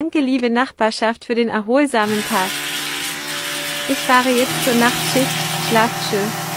Danke, liebe Nachbarschaft, für den erholsamen Tag. Ich fahre jetzt zur Nachtschicht. Schlaft schön.